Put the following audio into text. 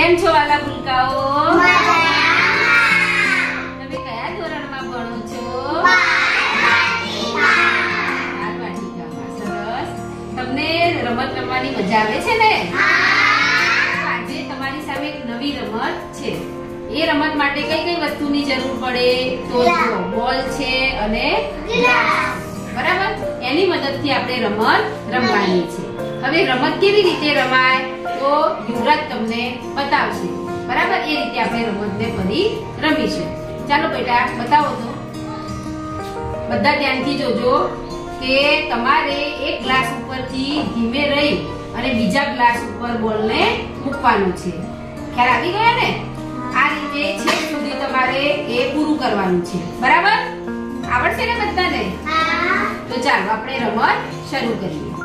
કેમ છો વાલા ભૂલકાઓ? તમે કયા ધોરણમાં ભણો છો. સરસ. તમને રમત રમવાની મજા આવે છે ને? આજે તમારી સામે એક નવી રમત છે. એ રમત માટે કઈ કઈ વસ્તુની જરૂર પડે? તો બોલ છે અને બરાબર? એની મદદથી આપણે રમત રમવાની છે. હવે રમત કેવી રીતે રમાય? તો યુવરાજ તમને બતાવશે. બરાબર? એ રીતે આપણે રમતને ફરી રમીશું. ચાલો બેટા બતાવો તો. બધા ધ્યાનથી જોજો કે તમારે એક ગ્લાસ ઉપરથી ધીમે રહી અને બીજા ગ્લાસ ઉપર બોલને મૂકવાનું છે. ખ્યાલ આવી ગયો ને? આ રીતે છેક સુધી તમારે એ પૂરું કરવાનું છે. બરાબર? આવડશે ને બધાને? તો ચાલો આપણે રમત શરૂ કરીએ.